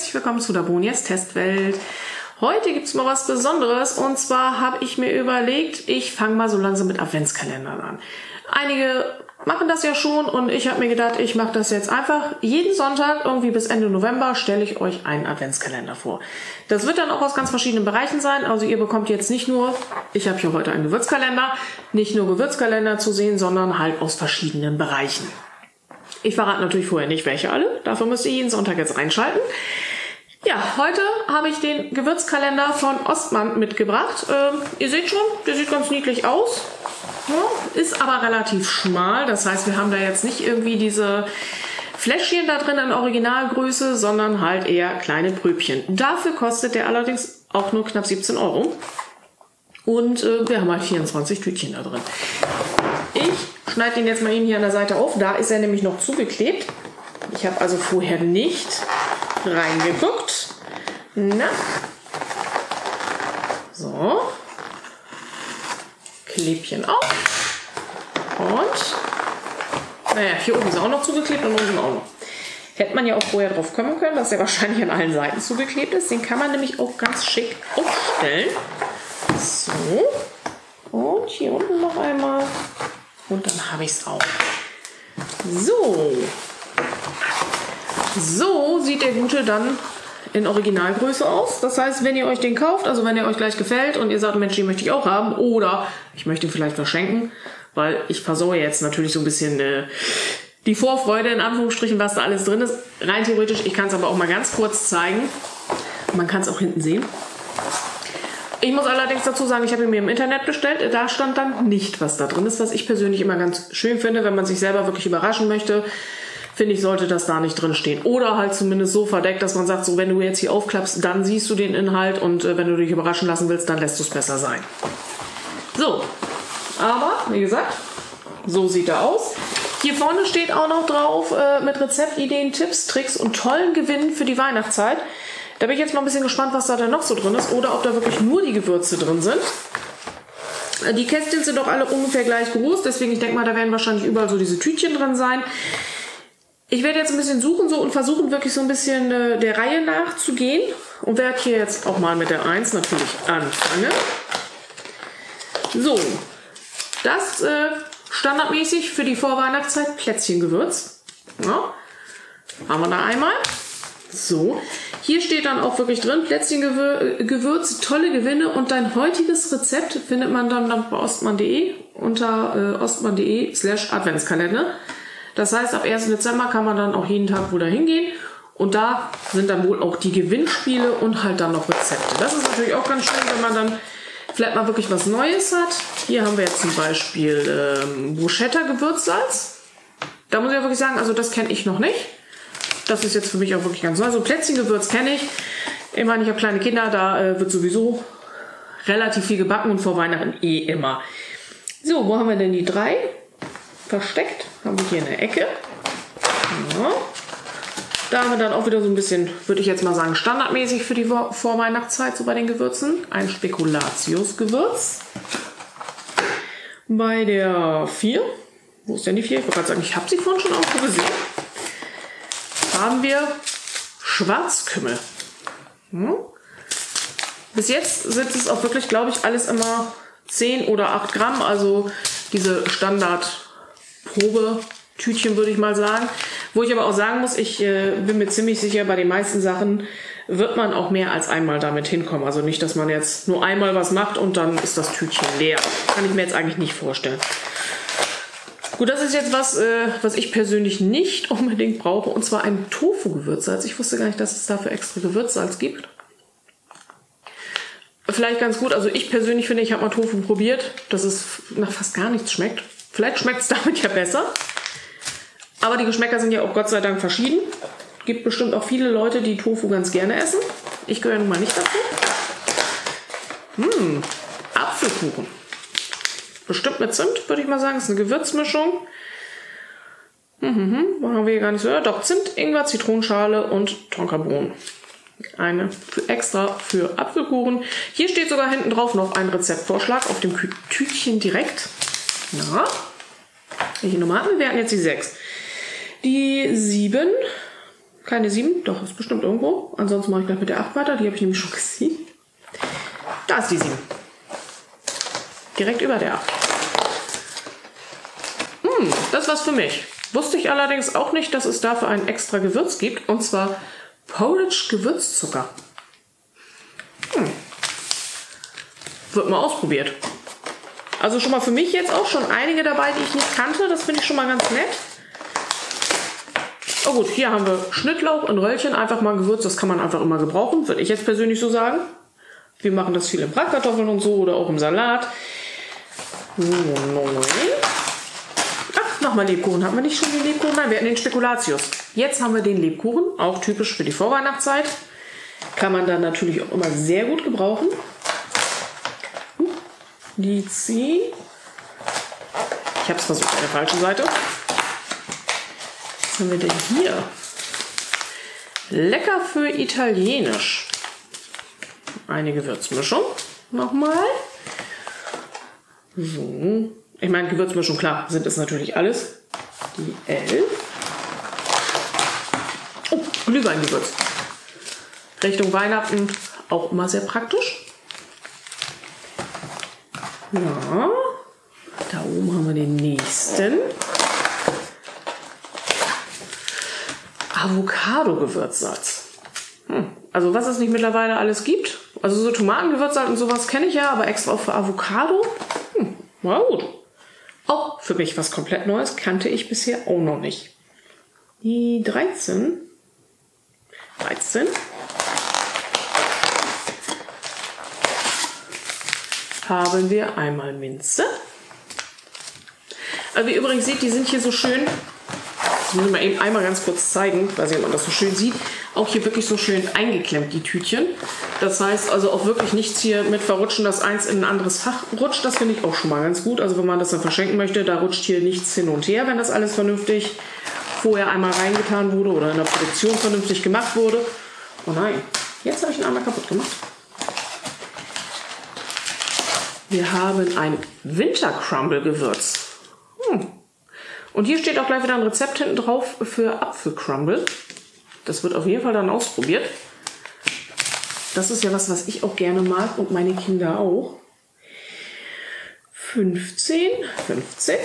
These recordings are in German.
Herzlich willkommen zu der Bonias Testwelt. Heute gibt's mal was Besonderes und zwar habe ich mir überlegt, ich fange mal so langsam mit Adventskalendern an. Einige machen das ja schon und ich habe mir gedacht, ich mache das jetzt einfach. Jeden Sonntag, irgendwie bis Ende November, stelle ich euch einen Adventskalender vor. Das wird dann auch aus ganz verschiedenen Bereichen sein. Also ihr bekommt jetzt nicht nur, ich habe hier heute einen Gewürzkalender, nicht nur Gewürzkalender zu sehen, sondern halt aus verschiedenen Bereichen. Ich verrate natürlich vorher nicht, welche alle. Dafür müsst ihr jeden Sonntag jetzt reinschalten. Ja, heute habe ich den Gewürzkalender von Ostmann mitgebracht. Ähm, ihr seht schon, der sieht ganz niedlich aus. Ja, ist aber relativ schmal. Das heißt, wir haben da jetzt nicht irgendwie diese Fläschchen da drin in Originalgröße, sondern halt eher kleine Pröbchen. Dafür kostet der allerdings auch nur knapp 17 Euro. Und äh, wir haben halt 24 Tütchen da drin. Schneide den jetzt mal eben hier an der Seite auf. Da ist er nämlich noch zugeklebt. Ich habe also vorher nicht reingeguckt. Na. So. Klebchen auf. Und. Naja, hier oben ist auch noch zugeklebt und unten auch noch. Hätte man ja auch vorher drauf kommen können, dass der wahrscheinlich an allen Seiten zugeklebt ist. Den kann man nämlich auch ganz schick aufstellen. So. Und hier unten noch einmal. Und dann habe ich es auch. So. So sieht der gute dann in Originalgröße aus. Das heißt, wenn ihr euch den kauft, also wenn er euch gleich gefällt und ihr sagt, Mensch, den möchte ich auch haben oder ich möchte ihn vielleicht verschenken, weil ich versorge jetzt natürlich so ein bisschen äh, die Vorfreude in Anführungsstrichen, was da alles drin ist. Rein theoretisch, ich kann es aber auch mal ganz kurz zeigen. Man kann es auch hinten sehen. Ich muss allerdings dazu sagen, ich habe ihn mir im Internet bestellt. Da stand dann nicht, was da drin ist, was ich persönlich immer ganz schön finde, wenn man sich selber wirklich überraschen möchte finde ich, sollte das da nicht drin stehen. Oder halt zumindest so verdeckt, dass man sagt, so wenn du jetzt hier aufklappst, dann siehst du den Inhalt und äh, wenn du dich überraschen lassen willst, dann lässt du es besser sein. So, aber wie gesagt, so sieht er aus. Hier vorne steht auch noch drauf äh, mit Rezeptideen, Tipps, Tricks und tollen Gewinnen für die Weihnachtszeit. Da bin ich jetzt mal ein bisschen gespannt, was da denn noch so drin ist oder ob da wirklich nur die Gewürze drin sind. Äh, die Kästchen sind doch alle ungefähr gleich groß, deswegen ich denke mal, da werden wahrscheinlich überall so diese Tütchen drin sein. Ich werde jetzt ein bisschen suchen so und versuchen wirklich so ein bisschen äh, der Reihe nachzugehen und werde hier jetzt auch mal mit der 1 natürlich anfangen. So, das äh, standardmäßig für die Vorweihnachtszeit Plätzchengewürz. Ja. Haben wir da einmal. So, hier steht dann auch wirklich drin, Plätzchengewürz, tolle Gewinne und dein heutiges Rezept findet man dann bei ostmann.de unter äh, ostmann.de slash Adventskalender. Das heißt, ab 1. Dezember kann man dann auch jeden Tag wohl da hingehen. Und da sind dann wohl auch die Gewinnspiele und halt dann noch Rezepte. Das ist natürlich auch ganz schön, wenn man dann vielleicht mal wirklich was Neues hat. Hier haben wir jetzt zum Beispiel ähm, Bruschetta Gewürzsalz. Da muss ich auch wirklich sagen, also das kenne ich noch nicht. Das ist jetzt für mich auch wirklich ganz neu. So Plätzchengewürz kenne ich. Ich meine, ich habe kleine Kinder, da äh, wird sowieso relativ viel gebacken und vor Weihnachten eh immer. So, wo haben wir denn die drei? versteckt. Haben wir hier eine Ecke. Ja. Da haben wir dann auch wieder so ein bisschen, würde ich jetzt mal sagen, standardmäßig für die Vorweihnachtszeit, so bei den Gewürzen. Ein Spekulatius-Gewürz. Bei der 4, wo ist denn die 4? Ich wollte gerade sagen, ich habe sie vorhin schon auch gesehen. Haben wir Schwarzkümmel. Hm. Bis jetzt sind es auch wirklich, glaube ich, alles immer 10 oder 8 Gramm, also diese Standard Probetütchen, würde ich mal sagen. Wo ich aber auch sagen muss, ich äh, bin mir ziemlich sicher, bei den meisten Sachen wird man auch mehr als einmal damit hinkommen. Also nicht, dass man jetzt nur einmal was macht und dann ist das Tütchen leer. Kann ich mir jetzt eigentlich nicht vorstellen. Gut, das ist jetzt was, äh, was ich persönlich nicht unbedingt brauche, und zwar ein Tofu-Gewürzsalz. Ich wusste gar nicht, dass es dafür extra Gewürzsalz gibt. Vielleicht ganz gut. Also ich persönlich finde, ich habe mal Tofu probiert, dass es nach fast gar nichts schmeckt. Vielleicht schmeckt es damit ja besser. Aber die Geschmäcker sind ja auch Gott sei Dank verschieden. Gibt bestimmt auch viele Leute, die Tofu ganz gerne essen. Ich gehöre nun mal nicht dazu. Hm, Apfelkuchen. Bestimmt mit Zimt, würde ich mal sagen. Das ist eine Gewürzmischung. Hm, hm, hm. Machen wir hier gar nicht so. Doch, Zimt, Ingwer, Zitronenschale und Tonkabohnen. Eine für extra für Apfelkuchen. Hier steht sogar hinten drauf noch ein Rezeptvorschlag auf dem Tütchen direkt. Na, welche Nummer hatten wir? Wir hatten jetzt die 6. Die 7 Keine 7, doch, ist bestimmt irgendwo. Ansonsten mache ich gleich mit der 8 weiter, die habe ich nämlich schon gesehen. Da ist die 7. Direkt über der 8. Hm, das war's für mich. Wusste ich allerdings auch nicht, dass es dafür ein extra Gewürz gibt. Und zwar Polish Gewürzzucker. Hm. Wird mal ausprobiert. Also schon mal für mich jetzt auch schon einige dabei, die ich nicht kannte. Das finde ich schon mal ganz nett. Oh gut, hier haben wir Schnittlauch und Röllchen. Einfach mal Gewürz, das kann man einfach immer gebrauchen. Würde ich jetzt persönlich so sagen. Wir machen das viel in Bratkartoffeln und so oder auch im Salat. Ach, nochmal Lebkuchen. Haben wir nicht schon den Lebkuchen? Nein, wir hatten den Spekulatius. Jetzt haben wir den Lebkuchen, auch typisch für die Vorweihnachtszeit. Kann man dann natürlich auch immer sehr gut gebrauchen. Ziehen. Ich habe es versucht auf der falschen Seite. Was haben wir denn hier? Lecker für Italienisch. Eine Gewürzmischung. Nochmal. So. Ich meine, Gewürzmischung, klar, sind es natürlich alles. Die 11. Oh, Glühweingewürz. Richtung Weihnachten auch immer sehr praktisch. Ja. Da oben haben wir den nächsten. Avocado-Gewürzsalz. Hm. Also was es nicht mittlerweile alles gibt. Also so Tomatengewürzsalz und sowas kenne ich ja, aber extra auch für Avocado. Na gut. Auch für mich was komplett Neues, kannte ich bisher auch noch nicht. Die 13. 13. Haben wir einmal Minze. Also wie ihr übrigens seht, die sind hier so schön das muss ich mal eben einmal ganz kurz zeigen, weiß nicht, ob man das so schön sieht. Auch hier wirklich so schön eingeklemmt, die Tütchen. Das heißt also auch wirklich nichts hier mit verrutschen, dass eins in ein anderes Fach rutscht. Das finde ich auch schon mal ganz gut. Also wenn man das dann verschenken möchte, da rutscht hier nichts hin und her, wenn das alles vernünftig vorher einmal reingetan wurde oder in der Produktion vernünftig gemacht wurde. Oh nein, jetzt habe ich ihn einmal kaputt gemacht. Wir haben ein Winter-Crumble-Gewürz. Hm, und hier steht auch gleich wieder ein Rezept hinten drauf für Apfelcrumble. Das wird auf jeden Fall dann ausprobiert. Das ist ja was, was ich auch gerne mag und meine Kinder auch. 15, 15.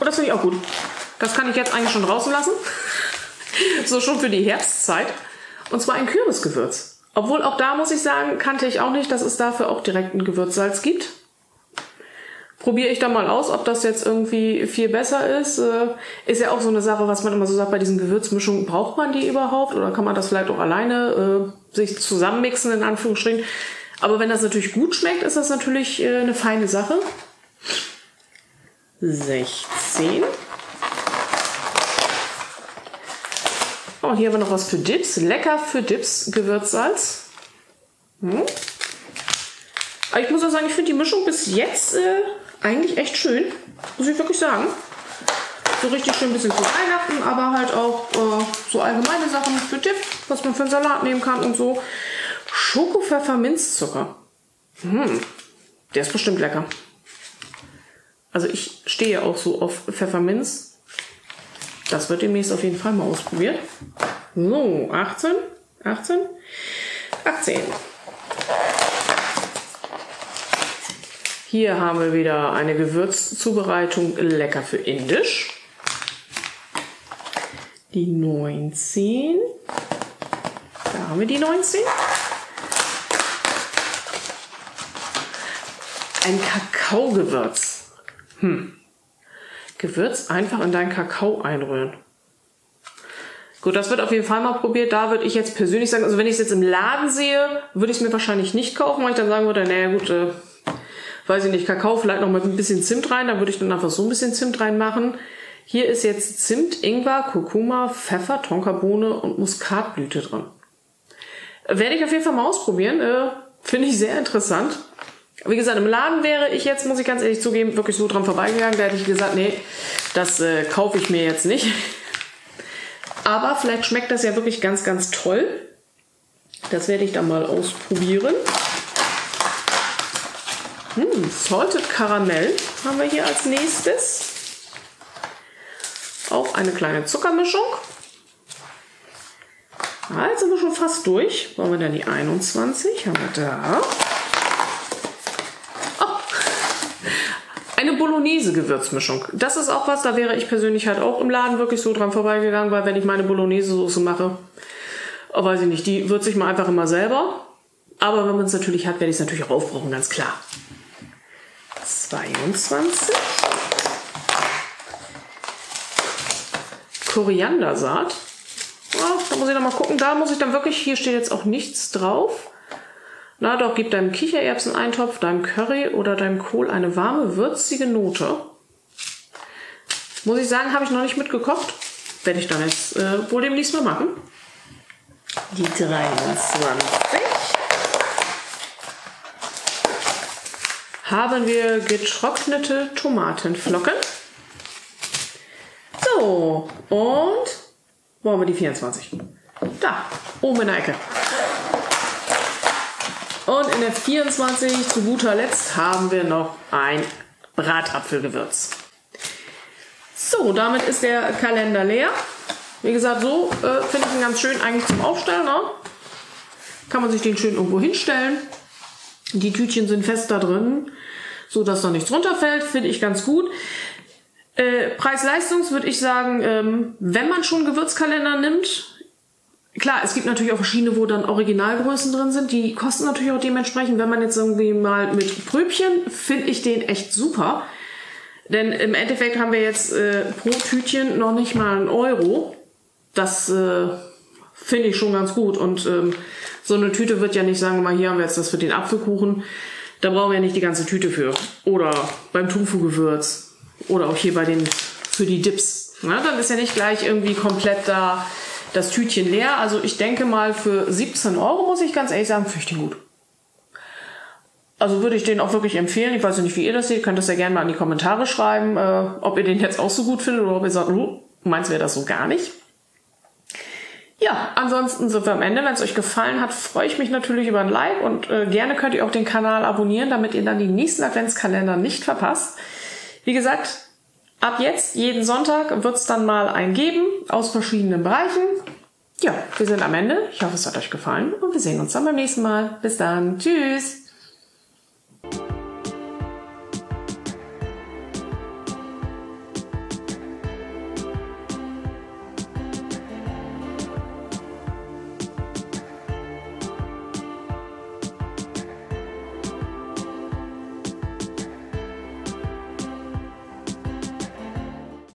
Oh, das finde ich auch gut. Das kann ich jetzt eigentlich schon draußen lassen. so schon für die Herbstzeit. Und zwar ein Kürbisgewürz. Obwohl auch da muss ich sagen, kannte ich auch nicht, dass es dafür auch direkt ein Gewürzsalz gibt probiere ich da mal aus, ob das jetzt irgendwie viel besser ist. Äh, ist ja auch so eine Sache, was man immer so sagt bei diesen Gewürzmischungen, braucht man die überhaupt oder kann man das vielleicht auch alleine äh, sich zusammenmixen in Anführungsstrichen. Aber wenn das natürlich gut schmeckt, ist das natürlich äh, eine feine Sache. 16. Oh, hier haben wir noch was für Dips. Lecker für Dips, Gewürzsalz. Hm. Aber ich muss auch sagen, ich finde die Mischung bis jetzt äh, eigentlich echt schön, muss ich wirklich sagen. So richtig schön ein bisschen zu Weihnachten, aber halt auch äh, so allgemeine Sachen für Dip, was man für einen Salat nehmen kann und so. Schokopfefferminzzucker. Hm, der ist bestimmt lecker. Also ich stehe auch so auf Pfefferminz. Das wird demnächst auf jeden Fall mal ausprobiert. So, 18, 18, 18. Hier haben wir wieder eine Gewürzzubereitung lecker für Indisch. Die 19. Da haben wir die 19. Ein Kakaogewürz. Hm. Gewürz einfach in deinen Kakao einrühren. Gut, das wird auf jeden Fall mal probiert. Da würde ich jetzt persönlich sagen, also wenn ich es jetzt im Laden sehe, würde ich es mir wahrscheinlich nicht kaufen, weil ich dann sagen würde, naja gut, äh, weiß ich nicht, Kakao, vielleicht noch mal ein bisschen Zimt rein. Da würde ich dann einfach so ein bisschen Zimt reinmachen. Hier ist jetzt Zimt, Ingwer, Kurkuma, Pfeffer, Tonkabohne und Muskatblüte drin. Werde ich auf jeden Fall mal ausprobieren. Äh, Finde ich sehr interessant. Wie gesagt, im Laden wäre ich jetzt, muss ich ganz ehrlich zugeben, wirklich so dran vorbeigegangen. Da hätte ich gesagt, nee, das äh, kaufe ich mir jetzt nicht. Aber vielleicht schmeckt das ja wirklich ganz, ganz toll. Das werde ich dann mal ausprobieren. Hm, Salted Caramel haben wir hier als nächstes. auch eine kleine Zuckermischung. Ah, jetzt sind wir schon fast durch. Wollen wir dann die 21? Haben wir da. Oh. Eine Bolognese-Gewürzmischung. Das ist auch was, da wäre ich persönlich halt auch im Laden wirklich so dran vorbeigegangen, weil wenn ich meine Bolognese-Soße mache, oh, weiß ich nicht, die würze ich mal einfach immer selber. Aber wenn man es natürlich hat, werde ich es natürlich auch aufbrauchen, ganz klar. 22. Koriandersaat. Ja, da muss ich noch mal gucken. Da muss ich dann wirklich, hier steht jetzt auch nichts drauf. Na doch, gib deinem Kichererbseneintopf, deinem Curry oder deinem Kohl eine warme, würzige Note. Muss ich sagen, habe ich noch nicht mitgekocht. Werde ich dann jetzt äh, wohl demnächst mal machen. Die 23. Haben wir getrocknete Tomatenflocken. So, und wo haben wir die 24? Da, oben in der Ecke. Und in der 24 zu guter Letzt haben wir noch ein Bratapfelgewürz. So, damit ist der Kalender leer. Wie gesagt, so äh, finde ich ihn ganz schön eigentlich zum Aufstellen. Ne? Kann man sich den schön irgendwo hinstellen. Die Tütchen sind fest da drin, so dass da nichts runterfällt. Finde ich ganz gut. Äh, Preis-Leistungs würde ich sagen, ähm, wenn man schon Gewürzkalender nimmt, klar, es gibt natürlich auch verschiedene, wo dann Originalgrößen drin sind. Die kosten natürlich auch dementsprechend. Wenn man jetzt irgendwie mal mit Pröbchen, finde ich den echt super. Denn im Endeffekt haben wir jetzt äh, pro Tütchen noch nicht mal einen Euro. Das äh, finde ich schon ganz gut. Und ähm, so eine Tüte wird ja nicht sagen, mal hier haben wir jetzt das für den Apfelkuchen. Da brauchen wir ja nicht die ganze Tüte für. Oder beim Tofu-Gewürz. Oder auch hier bei den, für die Dips. Na, dann ist ja nicht gleich irgendwie komplett da das Tütchen leer. Also ich denke mal für 17 Euro, muss ich ganz ehrlich sagen, finde ich den gut. Also würde ich den auch wirklich empfehlen. Ich weiß nicht, wie ihr das seht. Könnt das ja gerne mal in die Kommentare schreiben, äh, ob ihr den jetzt auch so gut findet oder ob ihr sagt, uh, meins wäre das so gar nicht. Ja, ansonsten sind wir am Ende. Wenn es euch gefallen hat, freue ich mich natürlich über ein Like und äh, gerne könnt ihr auch den Kanal abonnieren, damit ihr dann die nächsten Adventskalender nicht verpasst. Wie gesagt, ab jetzt, jeden Sonntag, wird es dann mal ein geben aus verschiedenen Bereichen. Ja, wir sind am Ende. Ich hoffe, es hat euch gefallen und wir sehen uns dann beim nächsten Mal. Bis dann. Tschüss.